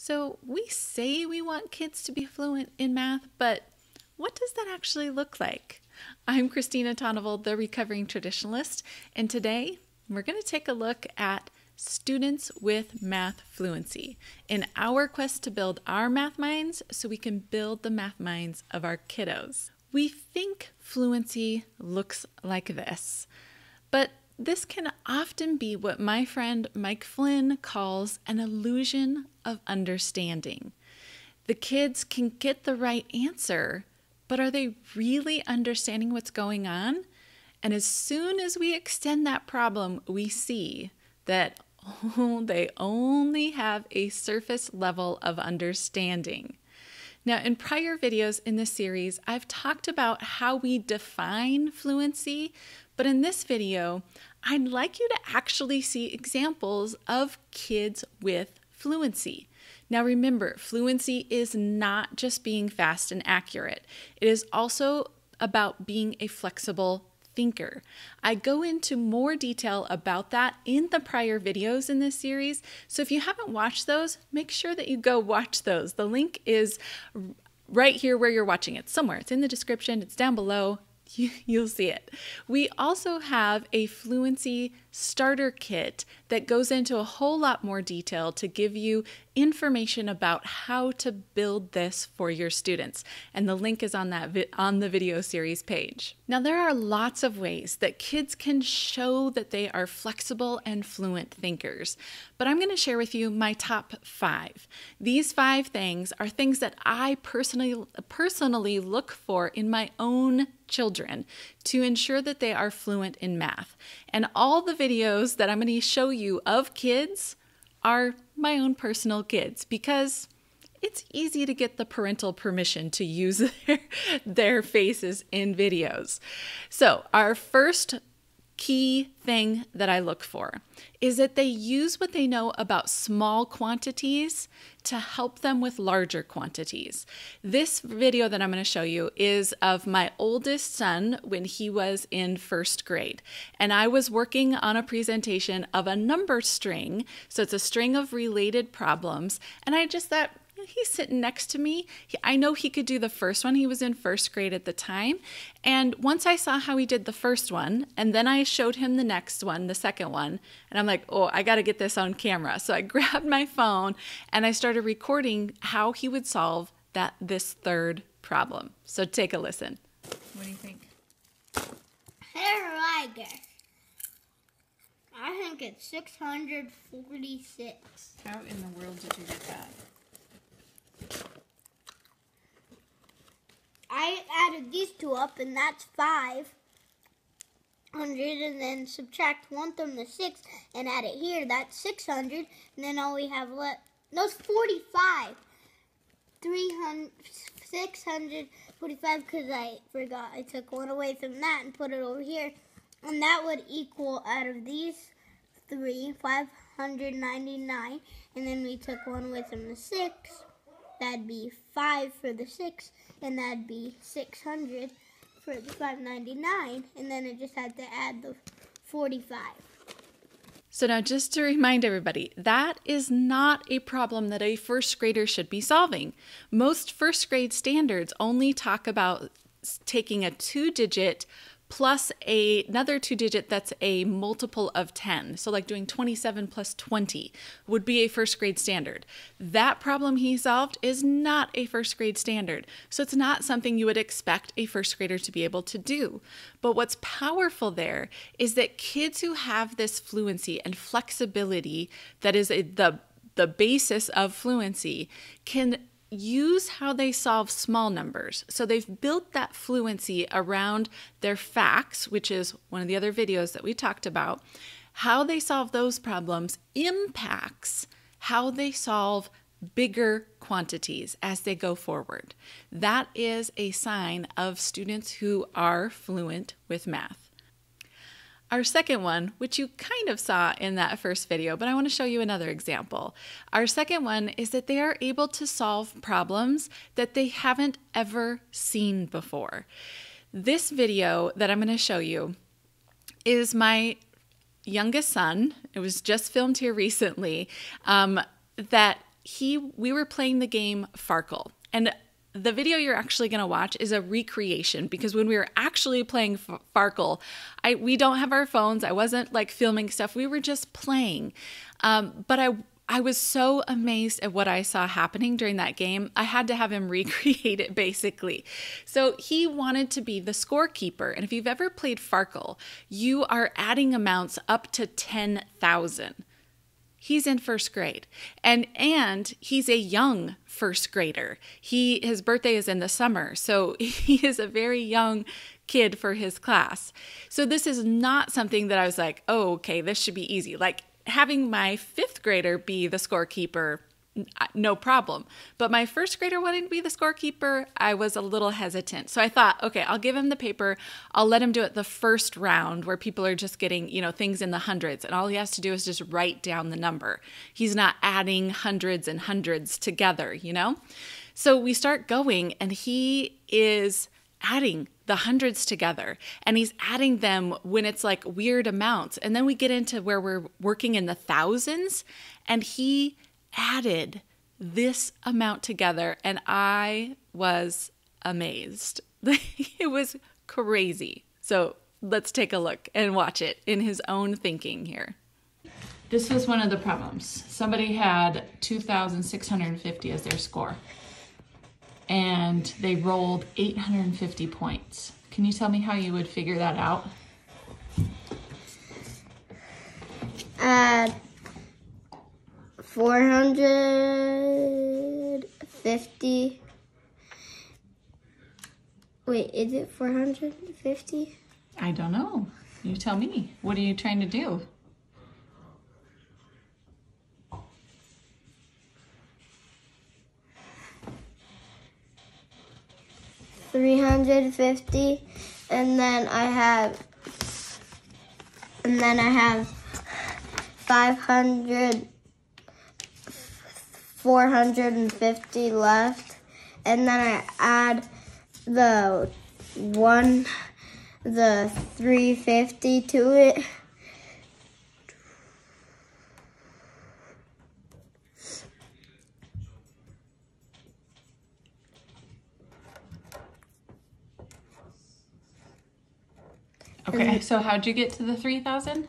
So, we say we want kids to be fluent in math, but what does that actually look like? I'm Christina Tondevold, the recovering traditionalist, and today we're going to take a look at students with math fluency in our quest to build our math minds so we can build the math minds of our kiddos. We think fluency looks like this, but this can often be what my friend Mike Flynn calls an illusion of understanding. The kids can get the right answer, but are they really understanding what's going on? And as soon as we extend that problem, we see that oh, they only have a surface level of understanding. Now, in prior videos in this series, I've talked about how we define fluency, but in this video, I'd like you to actually see examples of kids with fluency. Now, remember, fluency is not just being fast and accurate, it is also about being a flexible thinker. I go into more detail about that in the prior videos in this series. So if you haven't watched those, make sure that you go watch those. The link is right here where you're watching it, somewhere. It's in the description, it's down below. You, will see it. We also have a fluency starter kit that goes into a whole lot more detail to give you information about how to build this for your students. And the link is on that on the video series page. Now there are lots of ways that kids can show that they are flexible and fluent thinkers, but I'm going to share with you my top 5. These 5 things are things that I personally personally look for in my own children to ensure that they are fluent in math. And all the videos that I'm going to show you of kids are my own personal kids because it's easy to get the parental permission to use their, their faces in videos. So, our first key thing that I look for is that they use what they know about small quantities to help them with larger quantities. This video that I'm going to show you is of my oldest son when he was in first grade. And I was working on a presentation of a number string. So it's a string of related problems. And I just thought, he's sitting next to me. He, I know he could do the first one. He was in first grade at the time. And once I saw how he did the first one, and then I showed him the next one, the second one, and I'm like, oh, I got to get this on camera. So I grabbed my phone and I started recording how he would solve that this third problem. So take a listen. What do you think? Here I guess. I think it's 646. How in the world did you get that? I added these two up, and that's 500, and then subtract 1 from the 6 and add it here. That's 600, and then all we have left, it's 45. 300, 645, because I forgot I took one away from that and put it over here. And that would equal, out of these three, 599, and then we took one away from the 6 that'd be 5 for the 6, and that'd be 600 for the 599, and then I just had to add the 45. So, now just to remind everybody, that is not a problem that a first grader should be solving. Most first grade standards only talk about taking a two digit plus a, another two digit that's a multiple of 10. So, like doing 27 plus 20 would be a first grade standard. That problem he solved is not a first grade standard. So, it's not something you would expect a first grader to be able to do. But what's powerful there is that kids who have this fluency and flexibility that is a, the the basis of fluency can use how they solve small numbers. So they've built that fluency around their facts, which is one of the other videos that we talked about. How they solve those problems impacts how they solve bigger quantities as they go forward. That is a sign of students who are fluent with math. Our second one, which you kind of saw in that first video, but I want to show you another example. Our second one is that they are able to solve problems that they haven't ever seen before. This video that I'm going to show you is my youngest son. It was just filmed here recently. Um, that he we were playing the game Farkle. And the video you're actually going to watch is a recreation because when we were actually playing F- Farkle, I we don't have our phones. I wasn't like filming stuff. We were just playing. Um, but I I was so amazed at what I saw happening during that game. I had to have him recreate it basically. So he wanted to be the scorekeeper. And if you've ever played Farkle, you are adding amounts up to 10,000 he's in first grade. And and he's a young first grader. He his birthday is in the summer so he is a very young kid for his class. So this is not something that i was like oh okay this should be easy. Like having my fifth grader be the scorekeeper no problem. But my first grader wanting to be the scorekeeper, I was a little hesitant. So I thought, okay, I'll give him the paper. I'll let him do it the first round where people are just getting, you know, things in the hundreds. And all he has to do is just write down the number. He's not adding hundreds and hundreds together, you know? So we start going, and he is adding the hundreds together and he's adding them when it's like weird amounts. And then we get into where we're working in the thousands and he added this amount together and I was amazed. it was crazy. So let's take a look and watch it in his own thinking here. This was one of the problems. Somebody had 2,650 as their score and they rolled 850 points. Can you tell me how you would figure that out? Uh, 450. Wait, is it 450? I don't know. You tell me. What are you trying to do? Three hundred fifty, and then I have, and then I have five hundred 450 left. And then I add the one, the 350 to it. Okay, so how'd you get to the 3,000?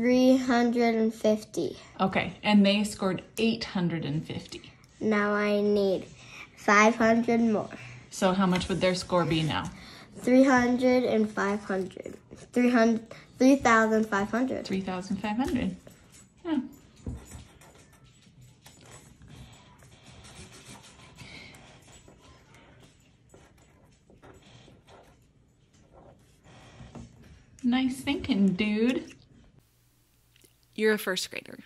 350. Okay, and they scored 850. Now I need 500 more. So how much would their score be now? 300 and 500. 300, 3,500. 3,500. Yeah. Nice thinking, dude you're a first grader.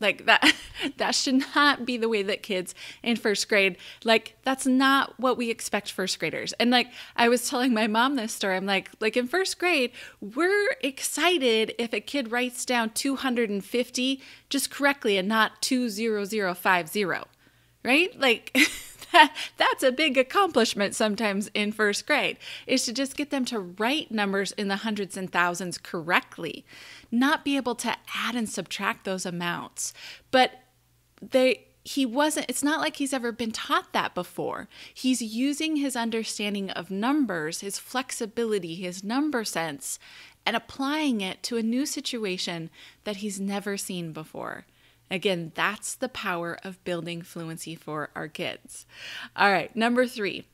Like that that should not be the way that kids in first grade like that's not what we expect first graders. And like i was telling my mom this story. I'm like like in first grade we're excited if a kid writes down 250 just correctly and not 20050 right? Like that's a big accomplishment sometimes in first grade is to just get them to write numbers in the hundreds and thousands correctly. Not be able to add and subtract those amounts. But they he wasn't it's not like he's ever been taught that before. He's using his understanding of numbers his flexibility his number sense and applying it to a new situation that he's never seen before Again, that's the power of building fluency for our kids. All right, number three.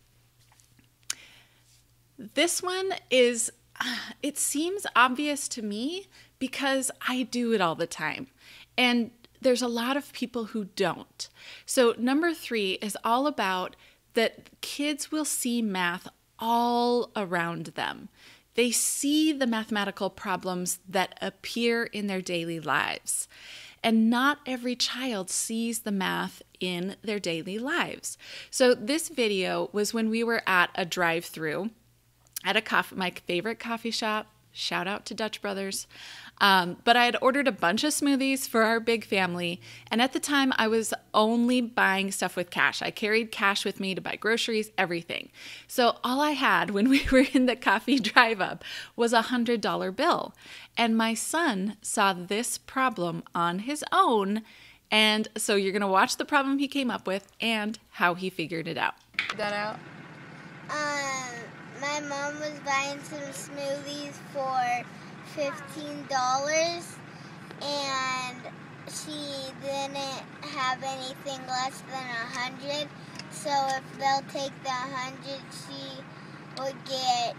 This one is, it seems obvious to me because I do it all the time. And there's a lot of people who don't. So, number three is all about that kids will see math all around them. They see the mathematical problems that appear in their daily lives. And not every child sees the math in their daily lives. So, this video was when we were at a drive through at a coffee, my favorite coffee shop. Shout out to Dutch Brothers. Um, but I had ordered a bunch of smoothies for our big family. And at the time, I was only buying stuff with cash. I carried cash with me to buy groceries, everything. So all I had when we were in the coffee drive up was a $100 bill. And my son saw this problem on his own And so you're going to watch the problem he came up with and how he figured it out. That out? Um, my mom was buying some smoothies for $15 and she didn't have anything less than a hundred. So if they'll take the hundred, she would get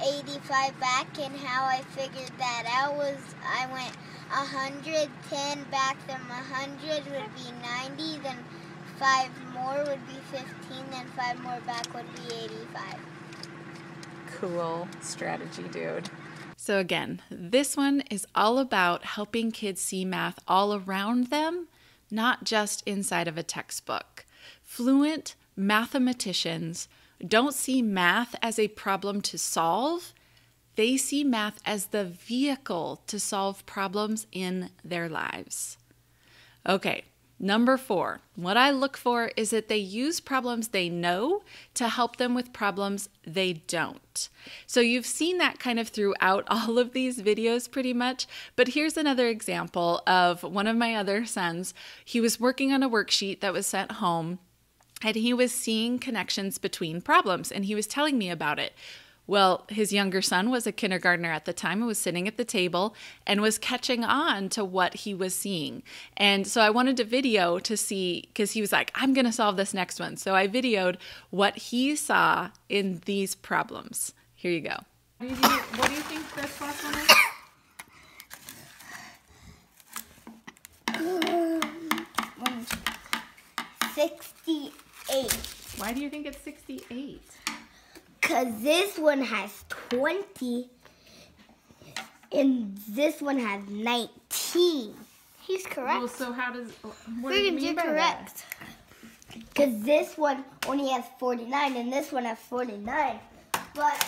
85 back. And how I figured that out was I went 110 back from 100 would be 90, then 5 more would be 15, then 5 more back would be 85. Cool strategy, dude. So, again, this one is all about helping kids see math all around them, not just inside of a textbook. Fluent mathematicians don't see math as a problem to solve, they see math as the vehicle to solve problems in their lives. Okay, Number four, what I look for is that they use problems they know to help them with problems they don't. So you've seen that kind of throughout all of these videos pretty much. But here's another example of one of my other sons. He was working on a worksheet that was sent home and he was seeing connections between problems and he was telling me about it. Well, his younger son was a kindergartner at the time and was sitting at the table and was catching on to what he was seeing. And so I wanted to video to see, because he was like, I'm going to solve this next one. So I videoed what he saw in these problems. Here you go. What do you think, what do you think this last one is? Sixty-eight. Why do you think it's 68? Because this one has 20 and this one has 19. He's correct. Well, so how does, what do you mean by correct. Because this one only has 49 and this one has 49. But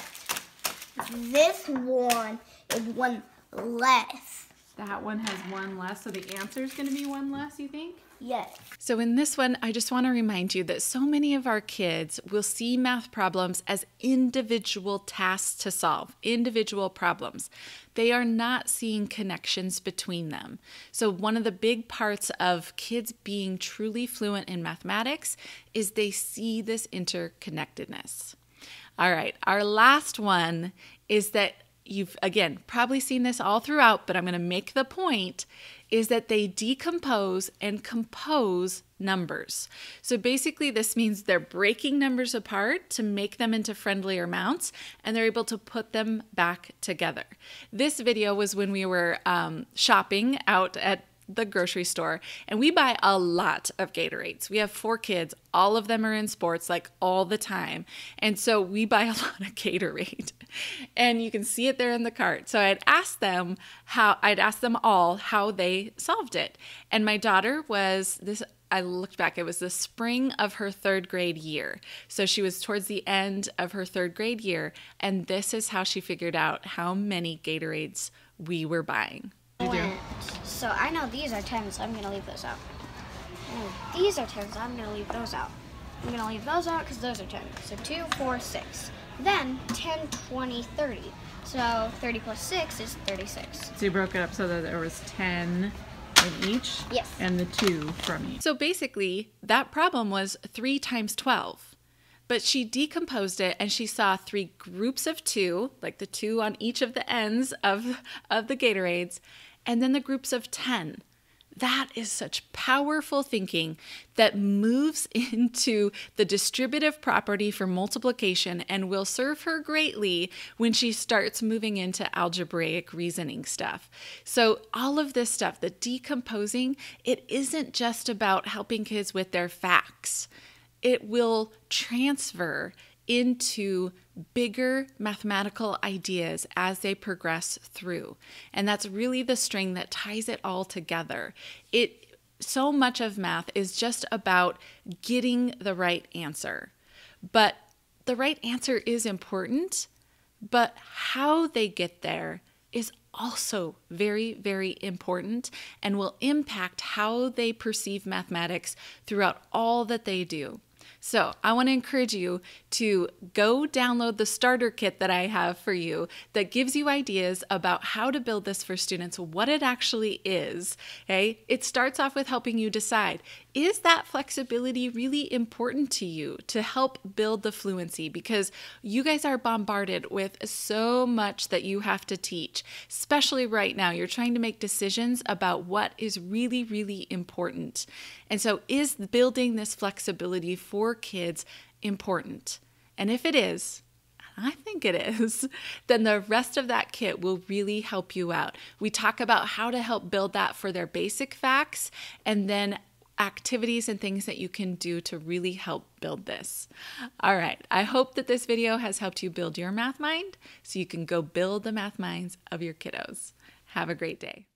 this one is one less. That one has one less, so the answer is going to be one less, you think? Yes. So, in this one, I just want to remind you that so many of our kids will see math problems as individual tasks to solve, individual problems. They are not seeing connections between them. So, one of the big parts of kids being truly fluent in mathematics is they see this interconnectedness. All right, our last one is that you've again probably seen this all throughout, but I'm going to make the point is that they decompose and compose numbers. So basically, this means they're breaking numbers apart to make them into friendlier amounts and they're able to put them back together. This video was when we were um, shopping out at the grocery store and we buy a lot of Gatorades. We have four kids, all of them are in sports like all the time. And so we buy a lot of Gatorade. And you can see it there in the cart. So I'd asked them how I'd asked them all how they solved it. And my daughter was this I looked back, it was the spring of her third grade year. So she was towards the end of her third grade year. And this is how she figured out how many Gatorades we were buying. So I know these are 10s, so I'm going to leave those out. These are 10s, so I'm going to leave those out. I'm going to leave those out because those are 10. So 2, 4, 6. Then 10, 20, 30. So 30 plus 6 is 36. So you broke it up so that there was 10 in each? Yes. And the 2 from each. So basically, that problem was 3 times 12. But she decomposed it and she saw three groups of two, like the two on each of the ends of, of the Gatorades, and then the groups of 10. That is such powerful thinking that moves into the distributive property for multiplication and will serve her greatly when she starts moving into algebraic reasoning stuff. So, all of this stuff, the decomposing, it isn't just about helping kids with their facts, it will transfer into bigger mathematical ideas as they progress through. And that's really the string that ties it all together. It so much of math is just about getting the right answer. But the right answer is important, but how they get there is also very, very important and will impact how they perceive mathematics throughout all that they do. So, I want to encourage you to go download the starter kit that I have for you that gives you ideas about how to build this for students, what it actually is. Okay? It starts off with helping you decide is that flexibility really important to you to help build the fluency? Because you guys are bombarded with so much that you have to teach, especially right now. You're trying to make decisions about what is really, really important. And so, is building this flexibility for kids important? And if it is, I think it is, then the rest of that kit will really help you out. We talk about how to help build that for their basic facts and then activities and things that you can do to really help build this. All right, I hope that this video has helped you build your math mind so you can go build the math minds of your kiddos. Have a great day.